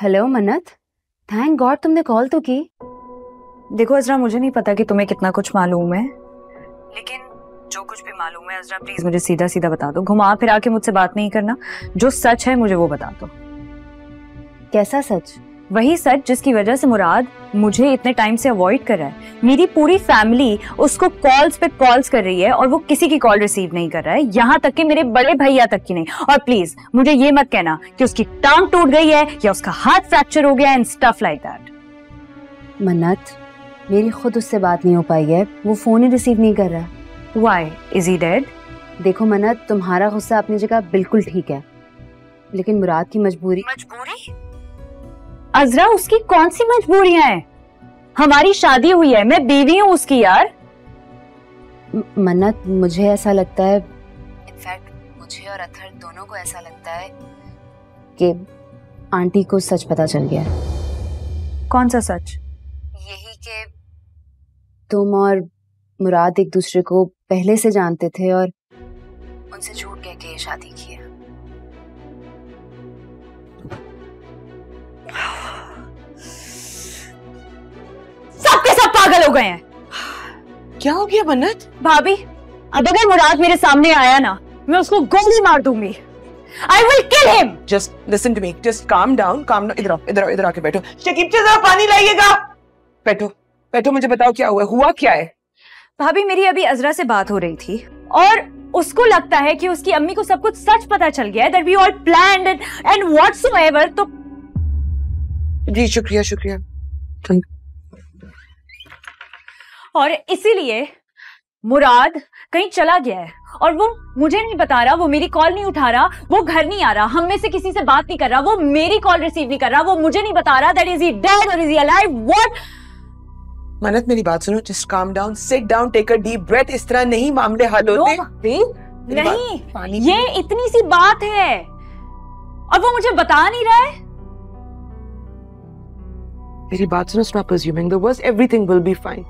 Hello मन्नत। Thank God तुमने call तो की। देखो अजरा मुझे नहीं पता कि तुम्हें कितना कुछ मालूम है लेकिन जो कुछ भी मालूम है अजरा प्लीज़ मुझे सीधा सीधा बता दो। घुमा फिरा के मुझसे बात नहीं करना। जो सच है मुझे वो बता दो। कैसा सच? वही सच जिसकी वजह से मुराद मुझे इतने टाइम से अवॉइड कर रहा है। मेरी पूरी फैमिली उसको कॉल्स पे कॉल्स कर रही है और वो किसी की कॉल रिसीव नहीं कर रहा है। यहाँ तक कि मेरे बड़े भैया तक की नहीं। और प्लीज़ मुझे ये मत कहना कि उसकी टांग टूट गई है या उसका हाथ फ्रैक्चर हो गया एंड स्टफ़ लाइक दैट मन्नत मेरी खुद उससे बात नहीं हो पाई है। वो फ़ोन ही रिसीव नहीं कर रहा। व्हाई इज़ ही डेड देखो मन्नत तुम्हारा गुस्सा अपनी जगह बिल्कुल ठीक है। लेकिन मुराद की मजबूरी मजबूरी? अजरा उसकी कौन सी मजबूरियाँ हैं? हमारी शादी हुई है मैं बीवी हूँ उसकी यार। मन्नत मुझे ऐसा लगता है इनफैक्ट मुझे और अथर दोनों को ऐसा लगता है कि आंटी को सच पता चल गया है। कौन सा सच? यही कि तुम और मुराद एक दूसरे को पहले से जानते थे और उनसे झूठ कह के शादी की। सब पागल हो गए हैं। क्या हो गया मन्नत? भाभी अब अगर मुराद मेरे सामने आया ना मैं उसको गोली मार दूँगी। I will kill him just listen to me just calm down calm down इधर आओ इधर आओ इधर आके बैठो। शकीब से जरा पानी लाइएगा। बैठो बैठो मुझे बताओ क्या हुआ हुआ क्या है? भाभी मेरी अभी अजरा से बात हो रही थी और उसको लगता है कि उसकी अम्मी को सब कुछ सच पता चल गया है that we all planned and and whatsoever तो जी शुक्रिया शुक्रिया। और इसीलिए मुराद कहीं चला गया है। और वो मुझे नहीं बता रहा वो मेरी कॉल नहीं उठा रहा वो घर नहीं आ रहा हम में से किसी से बात नहीं कर रहा वो मेरी कॉल रिसीव नहीं कर रहा वो मुझे नहीं बता रहा दैट इज़ ही डेड और is he alive what Mannat मेरी बात सुनो just calm down sit down take a deep breath इस तरह नहीं मामले हल होते। नहीं ये इतनी सी बात है। और वो मुझे बता नहीं रहा है। मेरी बात सुनो stop assuming the worst everything will be fine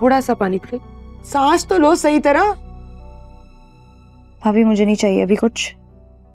थोड़ा सा पानी पी सांस तो लो सही तरह। भाभी, मुझे नहीं चाहिए अभी कुछ।